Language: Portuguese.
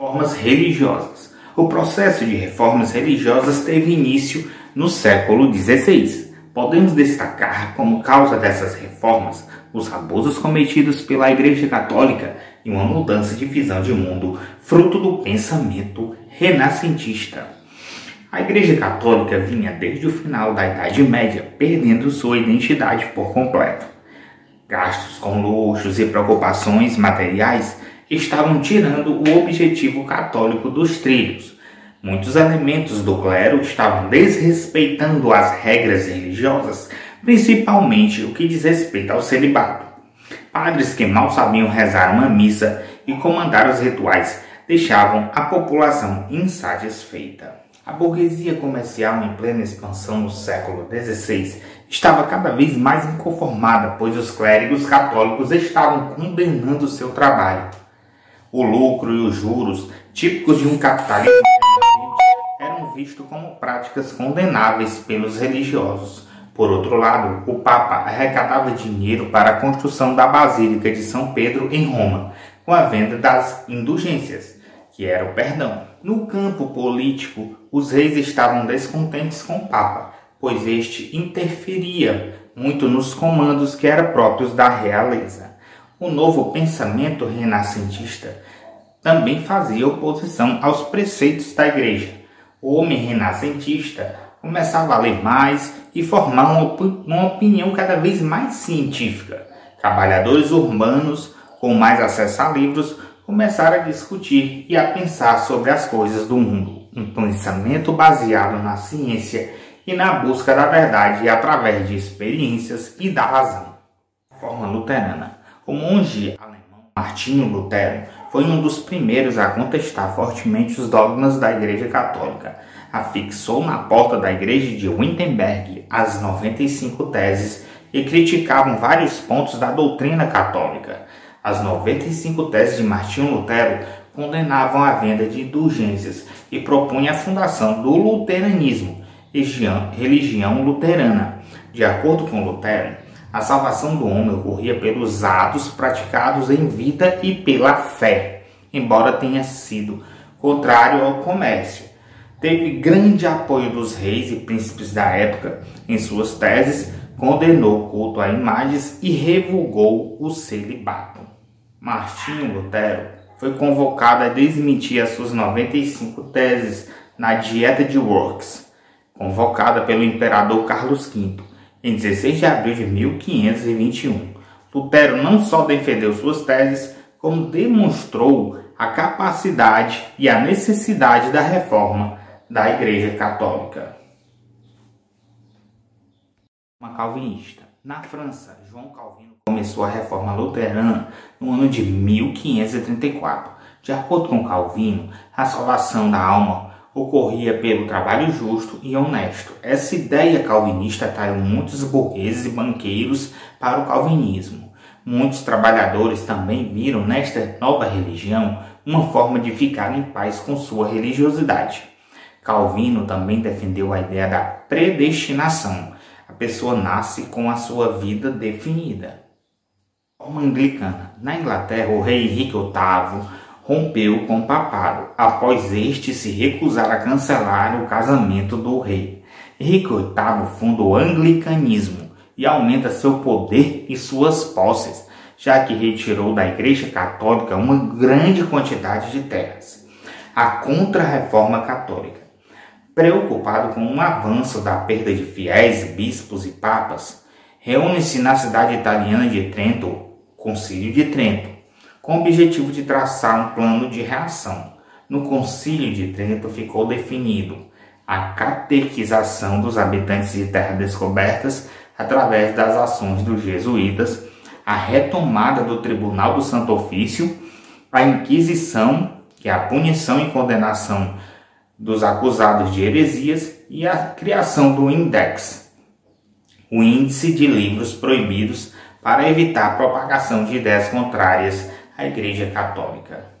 Reformas religiosas. O processo de reformas religiosas teve início no século XVI. Podemos destacar como causa dessas reformas os abusos cometidos pela Igreja Católica e uma mudança de visão de mundo fruto do pensamento renascentista. A Igreja Católica vinha desde o final da Idade Média perdendo sua identidade por completo. Gastos com luxos e preocupações materiais estavam tirando o objetivo católico dos trilhos. Muitos elementos do clero estavam desrespeitando as regras religiosas, principalmente o que diz respeito ao celibato. Padres que mal sabiam rezar uma missa e comandar os rituais deixavam a população insatisfeita. A burguesia comercial em plena expansão no século XVI estava cada vez mais inconformada, pois os clérigos católicos estavam condenando seu trabalho. O lucro e os juros, típicos de um capitalismo eram vistos como práticas condenáveis pelos religiosos. Por outro lado, o Papa arrecadava dinheiro para a construção da Basílica de São Pedro em Roma, com a venda das indulgências, que era o perdão. No campo político, os reis estavam descontentes com o Papa, pois este interferia muito nos comandos que eram próprios da realeza. O novo pensamento renascentista também fazia oposição aos preceitos da igreja. O homem renascentista começava a ler mais e formar uma, opinião cada vez mais científica. Trabalhadores urbanos, com mais acesso a livros, começaram a discutir e a pensar sobre as coisas do mundo. Um pensamento baseado na ciência e na busca da verdade através de experiências e da razão. Forma luterana. O monge alemão Martinho Lutero foi um dos primeiros a contestar fortemente os dogmas da Igreja Católica. Afixou na porta da igreja de Wittenberg as 95 teses e criticavam vários pontos da doutrina católica. As 95 teses de Martinho Lutero condenavam a venda de indulgências e propunham a fundação do luteranismo, religião luterana. De acordo com Lutero, a salvação do homem ocorria pelos atos praticados em vida e pela fé, embora tenha sido contrário ao comércio. Teve grande apoio dos reis e príncipes da época em suas teses, condenou o culto a imagens e revogou o celibato. Martinho Lutero foi convocado a desmentir as suas 95 teses na Dieta de Works, convocada pelo imperador Carlos V em 16 de abril de 1521, Lutero não só defendeu suas teses, como demonstrou a capacidade e a necessidade da reforma da Igreja Católica. Uma calvinista. Na França, João Calvino começou a reforma luterana no ano de 1534. De acordo com Calvino, a salvação da alma ocorria pelo trabalho justo e honesto. Essa ideia calvinista atraiu muitos burgueses e banqueiros para o calvinismo. Muitos trabalhadores também viram nesta nova religião uma forma de ficar em paz com sua religiosidade. Calvino também defendeu a ideia da predestinação. A pessoa nasce com a sua vida definida. Como anglicana. Na Inglaterra, o rei Henrique VIII rompeu com o papado, após este se recusar a cancelar o casamento do rei. Henrique VIII funda o anglicanismo e aumenta seu poder e suas posses, já que retirou da Igreja Católica uma grande quantidade de terras. A Contra-Reforma Católica. Preocupado com um avanço da perda de fiéis, bispos e papas, reúne-se na cidade italiana de Trento, Concílio de Trento, com o objetivo de traçar um plano de reação. No Concílio de Trento ficou definido a catequização dos habitantes de terras descobertas através das ações dos jesuítas, a retomada do Tribunal do Santo Ofício, a Inquisição, que é a punição e condenação dos acusados de heresias, e a criação do Index, o Índice de Livros Proibidos, para evitar a propagação de ideias contrárias a Igreja Católica.